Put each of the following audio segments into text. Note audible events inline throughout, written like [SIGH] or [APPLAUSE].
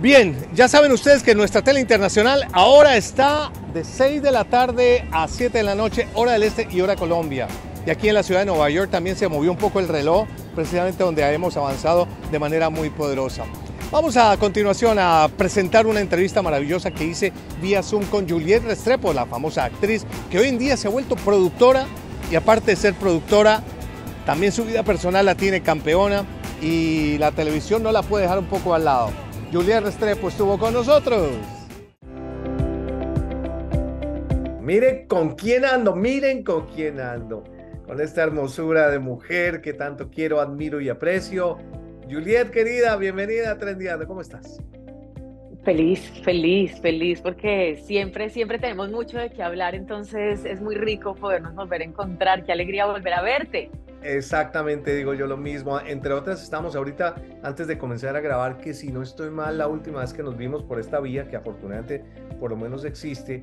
Bien, ya saben ustedes que nuestra tele internacional ahora está de 6 de la tarde a 7 de la noche, hora del este y hora Colombia. Y aquí en la ciudad de Nueva York también se movió un poco el reloj, precisamente donde hemos avanzado de manera muy poderosa. Vamos a continuación a presentar una entrevista maravillosa que hice vía Zoom con Juliette Restrepo, la famosa actriz que hoy en día se ha vuelto productora y aparte de ser productora, también su vida personal la tiene campeona y la televisión no la puede dejar un poco al lado. Juliette Restrepo estuvo con nosotros. Miren con quién ando, miren con quién ando. Con esta hermosura de mujer que tanto quiero, admiro y aprecio. Juliette, querida, bienvenida a Trendiando. ¿Cómo estás? Feliz, feliz, feliz, porque siempre, siempre tenemos mucho de qué hablar, entonces es muy rico podernos volver a encontrar. Qué alegría volver a verte. Exactamente, digo yo lo mismo. Entre otras, estamos ahorita, antes de comenzar a grabar, que si no estoy mal, la última vez que nos vimos por esta vía, que afortunadamente por lo menos existe,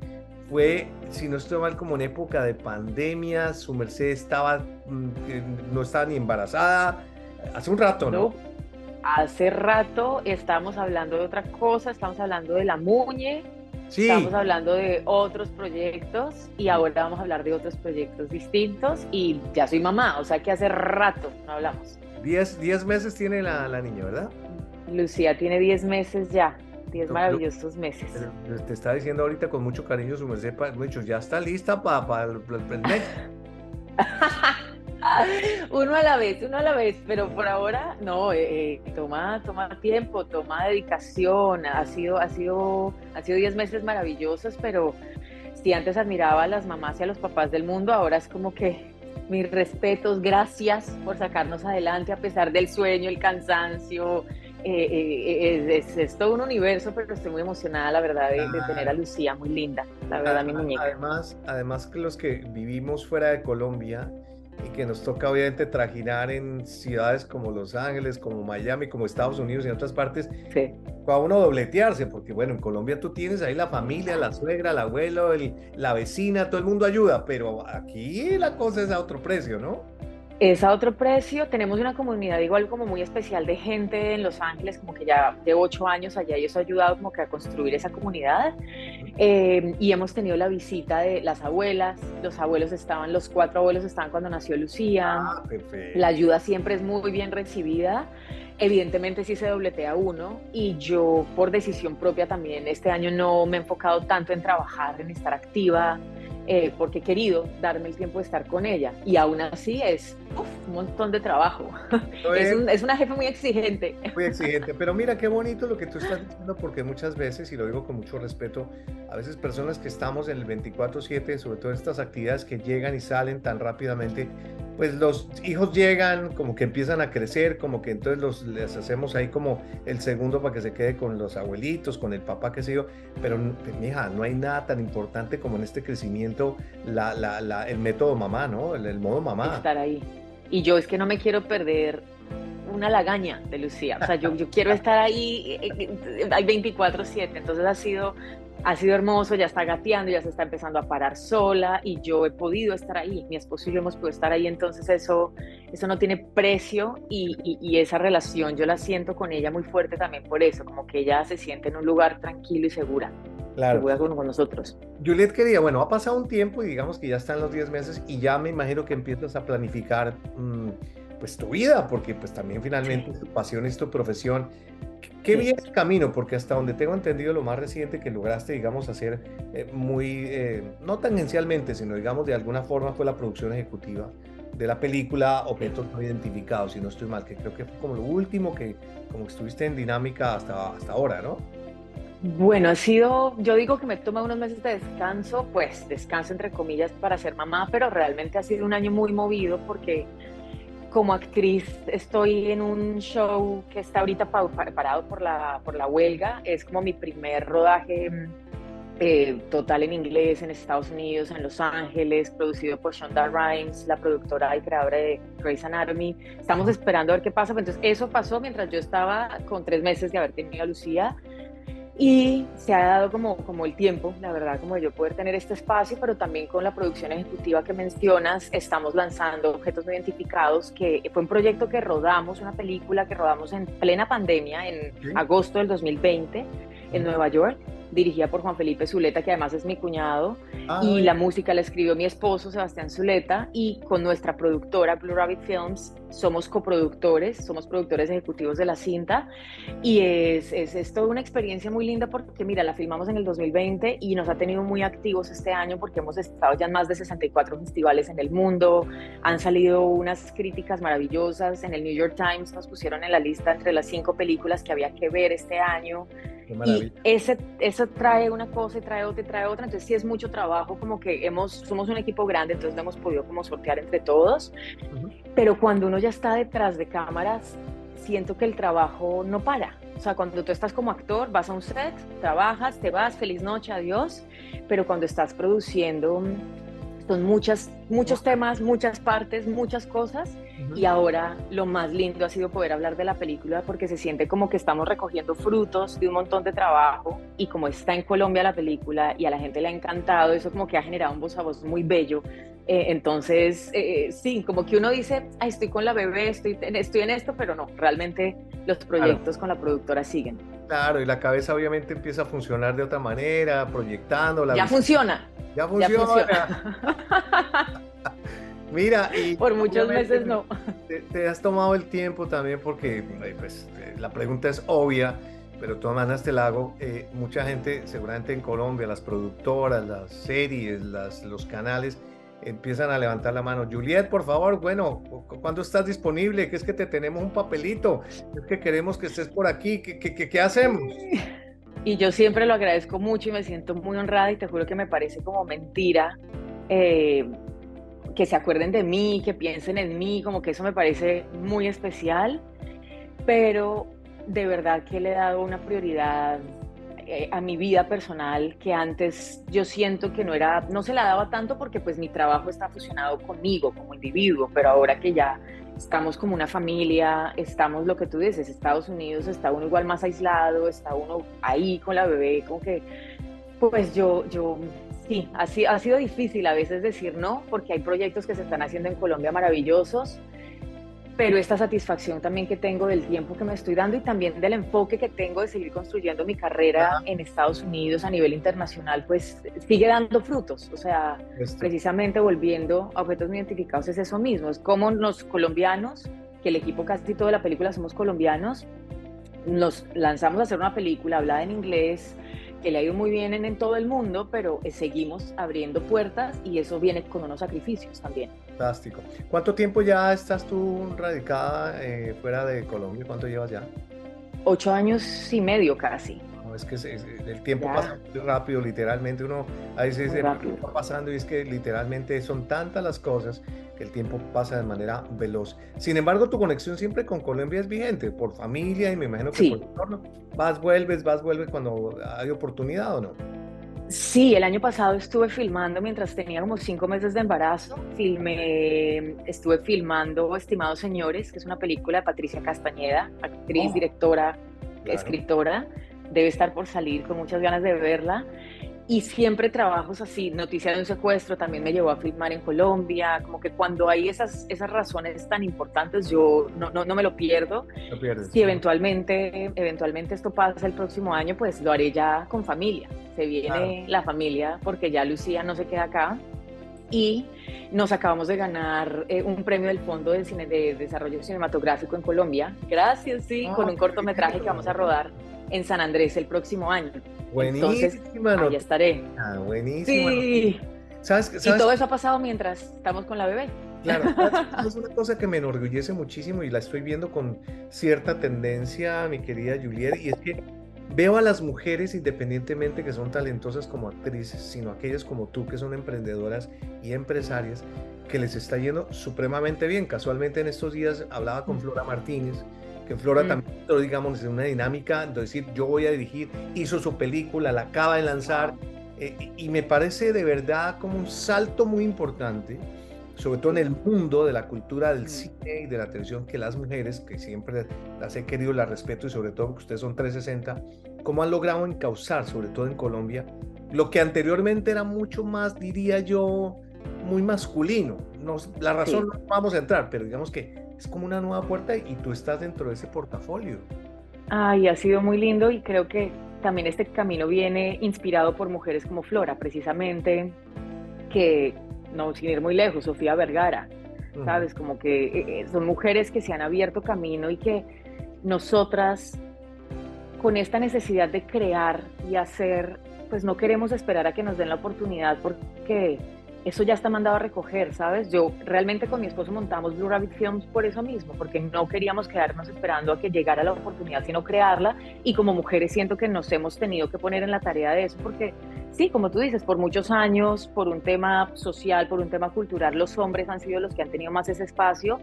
fue, si no estoy mal, como en época de pandemia, su merced estaba, mm, no estaba ni embarazada, hace un rato, ¿no? Hace rato estamos hablando de otra cosa, estamos hablando de la muñe, Estamos hablando de otros proyectos y ahora vamos a hablar de otros proyectos distintos y ya soy mamá, o sea que hace rato no hablamos. Diez, diez meses tiene la, la, niña, ¿verdad? Lucía tiene diez meses ya, diez maravillosos meses. te está diciendo ahorita con mucho cariño su merced, mucho, ya está lista para pa, el, el, [LAUGHS] uno a la vez, uno a la vez, pero por ahora no, eh, eh, toma, toma tiempo, toma dedicación, ha sido, ha sido, ha sido 10 meses maravillosos, pero si antes admiraba a las mamás y a los papás del mundo, ahora es como que mis respetos, gracias por sacarnos adelante a pesar del sueño, el cansancio. Eh, es, todo un universo, pero estoy muy emocionada, la verdad, de, de tener a Lucía, muy linda, la verdad, mi muñeca. Además, además que los que vivimos fuera de Colombia, y que nos toca obviamente trajinar en ciudades como Los Ángeles, como Miami, como Estados Unidos y en otras partes, sí. para uno dobletearse, porque bueno, en Colombia tú tienes ahí la familia, la suegra, el abuelo, la vecina, todo el mundo ayuda, pero aquí la cosa es a otro precio, ¿no? Es a otro precio, tenemos una comunidad igual como muy especial de gente en Los Ángeles, como que ya de ocho años allá y eso ha ayudado como que a construir esa comunidad. Eh, y hemos tenido la visita de las abuelas, los abuelos estaban, los cuatro abuelos estaban cuando nació Lucía. Ah, la ayuda siempre es muy bien recibida. Evidentemente sí se dobletea uno y yo por decisión propia también este año no me he enfocado tanto en trabajar, en estar activa, eh, porque he querido darme el tiempo de estar con ella. Y aún así es un montón de trabajo. [LAUGHS] Es, es, una jefe muy exigente. [LAUGHS] Muy exigente, pero mira qué bonito lo que tú estás diciendo, porque muchas veces, y lo digo con mucho respeto, a veces personas que estamos en el 24/7, sobre todo en estas actividades que llegan y salen tan rápidamente, pues los hijos llegan, como que empiezan a crecer, como que entonces los, les hacemos ahí como el segundo para que se quede con los abuelitos, con el papá, qué sé yo, pero mija, no hay nada tan importante como en este crecimiento la, la, la, el método mamá, ¿no? El, el modo mamá. Estar ahí. Y yo es que no me quiero perder una lagaña de Lucía. O sea, yo, yo quiero estar ahí, hay eh, 24/7. Eh, Entonces ha sido, ha sido hermoso, ya está gateando, ya se está empezando a parar sola y yo he podido estar ahí. Mi esposo y yo hemos podido estar ahí. Entonces eso, eso no tiene precio y, y, esa relación yo la siento con ella muy fuerte también por eso, como que ella se siente en un lugar tranquilo y segura. Claro. Segura con, con nosotros. Juliet quería, bueno, ha pasado un tiempo y digamos que ya están los 10 meses y ya me imagino que empiezas a planificar. Mmm, pues tu vida, porque pues también finalmente tu pasión es tu profesión. Qué bien el camino, porque hasta donde tengo entendido lo más reciente que lograste, digamos, hacer eh, muy, eh, no tangencialmente, sino digamos de alguna forma fue la producción ejecutiva de la película Objetos no identificados, si no estoy mal, que creo que fue como lo último que como estuviste en dinámica hasta, hasta ahora, ¿no? Bueno, ha sido, yo digo que me toma unos meses de descanso, pues descanso entre comillas para ser mamá, pero realmente ha sido un año muy movido porque como actriz estoy en un show que está ahorita parado por la, por la huelga. Es como mi primer rodaje eh, total en inglés en Estados Unidos, en Los Ángeles, producido por Shonda Rhimes, la productora y creadora de Grey's Anatomy. Estamos esperando a ver qué pasa. Entonces, eso pasó mientras yo estaba con tres meses de haber tenido a Lucía. Y se ha dado como, como el tiempo, la verdad, como yo poder tener este espacio, pero también con la producción ejecutiva que mencionas, estamos lanzando Objetos No Identificados, que fue un proyecto que rodamos, una película que rodamos en plena pandemia, en agosto del 2020, en Nueva York dirigida por Juan Felipe Zuleta, que además es mi cuñado, ah, y la música la escribió mi esposo Sebastián Zuleta, y con nuestra productora Blue Rabbit Films somos coproductores, somos productores ejecutivos de la cinta, y es, es, es, toda una experiencia muy linda porque, mira, la filmamos en el 2020 y nos ha tenido muy activos este año porque hemos estado ya en más de 64 festivales en el mundo, han salido unas críticas maravillosas, en el New York Times nos pusieron en la lista entre las cinco películas que había que ver este año, y ese, eso trae una cosa y trae otra y trae otra, entonces sí es mucho trabajo, como que hemos, somos un equipo grande, entonces lo hemos podido como sortear entre todos, pero cuando uno ya está detrás de cámaras, siento que el trabajo no para. O sea, cuando tú estás como actor, vas a un set, trabajas, te vas, feliz noche, adiós, pero cuando estás produciendo son muchas, muchos temas, muchas partes, muchas cosas. Y ahora lo más lindo ha sido poder hablar de la película porque se siente como que estamos recogiendo frutos de un montón de trabajo y como está en Colombia la película y a la gente le ha encantado, eso como que ha generado un voz a voz muy bello. Eh, entonces, eh, sí, como que uno dice, Ay, estoy con la bebé, estoy, estoy en esto, pero no, realmente los proyectos con la productora siguen. Claro, y la cabeza obviamente empieza a funcionar de otra manera, proyectando. La ya funciona. Ya funciona. [LAUGHS] Mira, y por muchos meses no. Te, has tomado el tiempo también porque pues, la pregunta es obvia, pero de todas maneras te la hago. Eh, mucha gente, seguramente en Colombia, las productoras, las series, las, los canales, empiezan a levantar la mano. Juliet, por favor, bueno, ¿cuándo estás disponible? Que es que te tenemos un papelito, es que queremos que estés por aquí, ¿qué, qué, qué hacemos? Y yo siempre lo agradezco mucho y me siento muy honrada y te juro que me parece como mentira eh, que se acuerden de mí, que piensen en mí, como que eso me parece muy especial, pero de verdad que le he dado una prioridad eh, a mi vida personal que antes yo siento que no era, no se la daba tanto porque pues mi trabajo está fusionado conmigo como individuo, pero ahora que ya estamos como una familia, estamos lo que tú dices, Estados Unidos está uno igual más aislado, está uno ahí con la bebé, como que, pues yo, yo, sí, ha, ha sido difícil a veces decir no, porque hay proyectos que se están haciendo en Colombia maravillosos, pero esta satisfacción también que tengo del tiempo que me estoy dando y también del enfoque que tengo de seguir construyendo mi carrera en Estados Unidos a nivel internacional, pues sigue dando frutos. O sea, precisamente volviendo a objetos identificados es eso mismo, es como los colombianos, que el equipo casi todo de la película somos colombianos, nos lanzamos a hacer una película hablada en inglés, que le ha ido muy bien en, en todo el mundo, pero eh, seguimos abriendo puertas y eso viene con unos sacrificios también. Fantástico. ¿Cuánto tiempo ya estás tú radicada eh, fuera de Colombia? ¿Cuánto llevas ya? Ocho años y medio casi. No, es que el tiempo pasa muy rápido, literalmente. Uno a veces está pasando y es que literalmente son tantas las cosas que el tiempo pasa de manera veloz. Sin embargo, tu conexión siempre con Colombia es vigente, por familia y me imagino que por entorno. Vas, vuelves, vas, vuelves cuando hay oportunidad o no. Sí, el año pasado estuve filmando mientras tenía como cinco meses de embarazo. Filmé, estuve filmando Estimados Señores, que es una película de Patricia Castañeda, actriz, oh. directora, escritora. Debe estar por salir con muchas ganas de verla y siempre trabajos así, noticia de un secuestro también me llevó a filmar en Colombia, como que cuando hay esas, esas razones tan importantes yo no, no, no me lo pierdo. si eventualmente, eventualmente esto pasa el próximo año, pues lo haré ya con familia. Se viene la familia porque ya Lucía no se queda acá y nos acabamos de ganar eh, un premio del Fondo de, Cine, de Desarrollo Cinematográfico en Colombia. Gracias, sí, con un cortometraje que vamos a rodar en San Andrés el próximo año. Buenísima. Entonces, ahí estaré. Ah, buenísimo. Sí. ¿Sabes, Y todo eso ha pasado mientras estamos con la bebé. Claro, [LAUGHS] es una cosa que me enorgullece muchísimo y la estoy viendo con cierta tendencia, mi querida Juliet, y es que veo a las mujeres independientemente que son talentosas como actrices, sino aquellas como tú que son emprendedoras y empresarias, que les está yendo supremamente bien. Casualmente en estos días hablaba con Flora Martínez, que Flora mm. también, digamos, es una dinámica, de decir, yo voy a dirigir, hizo su película, la acaba de lanzar, eh, y me parece de verdad como un salto muy importante sobre todo en el mundo de la cultura del cine y de la televisión, que las mujeres, que siempre las he querido, las respeto y sobre todo porque ustedes son 360, cómo han logrado encauzar, sobre todo en Colombia, lo que anteriormente era mucho más, diría yo, muy masculino. la razón no vamos a entrar, pero digamos que es como una nueva puerta y tú estás dentro de ese portafolio. Ay, ha sido muy lindo y creo que también este camino viene inspirado por mujeres como Flora, precisamente, que no sin ir muy lejos, Sofía Vergara, ¿sabes? Como que eh, eh, son mujeres que se han abierto camino y que nosotras, con esta necesidad de crear y hacer, pues no queremos esperar a que nos den la oportunidad porque eso ya está mandado a recoger, ¿sabes? Yo realmente con mi esposo montamos Blue Rabbit Films por eso mismo, porque no queríamos quedarnos esperando a que llegara la oportunidad, sino crearla. Y como mujeres siento que nos hemos tenido que poner en la tarea de eso, porque sí, como tú dices, por muchos años, por un tema social, por un tema cultural, los hombres han sido los que han tenido más ese espacio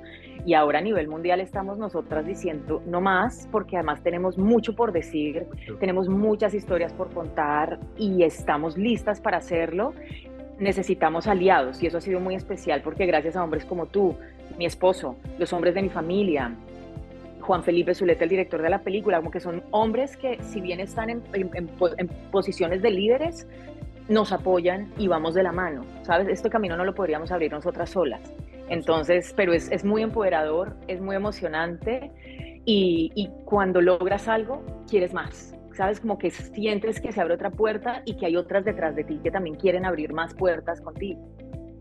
y ahora a nivel mundial estamos nosotras diciendo no más, porque además tenemos mucho por decir, tenemos muchas historias por contar y estamos listas para hacerlo necesitamos aliados y eso ha sido muy especial porque gracias a hombres como tú, mi esposo, los hombres de mi familia, Juan Felipe Zuleta, el director de la película, como que son hombres que si bien están en, posiciones de líderes, nos apoyan y vamos de la mano, ¿sabes? Este camino no lo podríamos abrir nosotras solas. Entonces, pero es, muy empoderador, es muy emocionante y cuando logras algo, quieres más, ¿sabes? Como que sientes que se abre otra puerta y que hay otras detrás de ti que también quieren abrir más puertas contigo.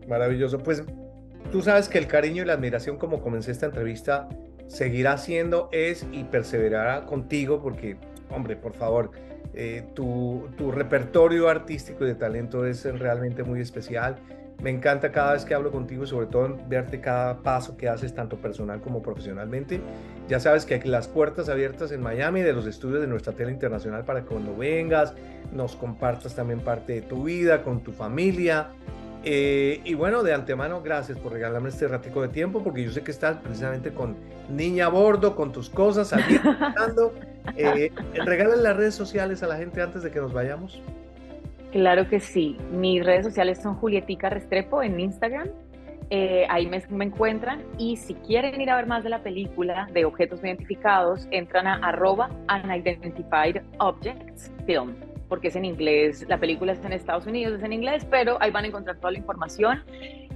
Maravilloso. Pues tú sabes que el cariño y la admiración, como comencé esta entrevista, seguirá siendo, es y perseverará contigo porque, hombre, por favor, eh, tu, tu repertorio artístico y de talento es realmente muy especial me encanta cada vez que hablo contigo, sobre todo verte cada paso que haces, tanto personal como profesionalmente. Ya sabes que hay las puertas abiertas en Miami de los estudios de nuestra tele internacional para que cuando vengas nos compartas también parte de tu vida con tu familia. Eh, y bueno, de antemano, gracias por regalarme este ratico de tiempo, porque yo sé que estás precisamente con niña a bordo, con tus cosas, saliendo, [LAUGHS] eh, regalen las redes sociales a la gente antes de que nos vayamos. Claro que sí. Mis redes sociales son Julietica Restrepo en Instagram. Eh, ahí me, encuentran y si quieren ir a ver más de la película de objetos no identificados, entran a arroba unidentified objects film, porque es en inglés, la película está en Estados Unidos, es en inglés, pero ahí van a encontrar toda la información.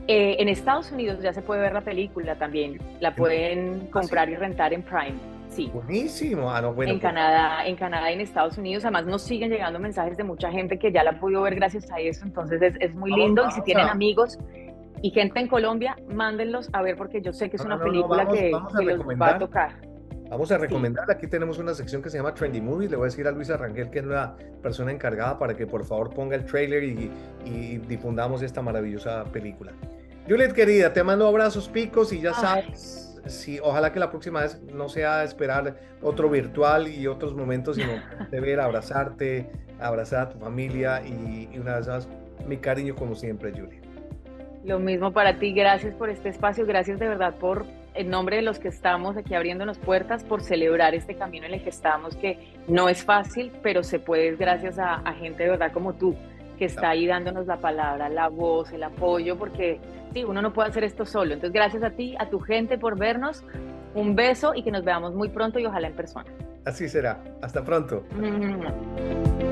Eh, en Estados Unidos ya se puede ver la película también, la pueden comprar y rentar en Prime. Buenísimo. Ah, en pues Canadá, en Canadá y en Estados Unidos, además nos siguen llegando mensajes de mucha gente que ya la podido ver gracias a eso, entonces es, muy lindo. y si tienen amigos y gente en Colombia, mándenlos a ver porque yo sé que es una película que, les va a tocar. Vamos a recomendar, aquí tenemos una sección que se llama Trendy Movies, le voy a decir a Luisa Rangel, que es la persona encargada, para que por favor ponga el trailer y, y difundamos esta maravillosa película. Juliet querida, te mando abrazos picos y ya sabes sí, ojalá que la próxima vez no sea esperar otro virtual y otros momentos, sino [LAUGHS] de ver, abrazarte, abrazar a tu familia y, una vez más, mi cariño como siempre, Julia. Lo mismo para ti, gracias por este espacio, gracias de verdad por, en nombre de los que estamos aquí abriéndonos puertas, por celebrar este camino en el que estamos, que no es fácil, pero se puede gracias a, a gente de verdad como tú, que está ahí dándonos la palabra, la voz, el apoyo, porque sí, uno no puede hacer esto solo. Entonces, gracias a ti, a tu gente por vernos. Un beso y que nos veamos muy pronto y ojalá en persona. Así será. Hasta pronto. Mm.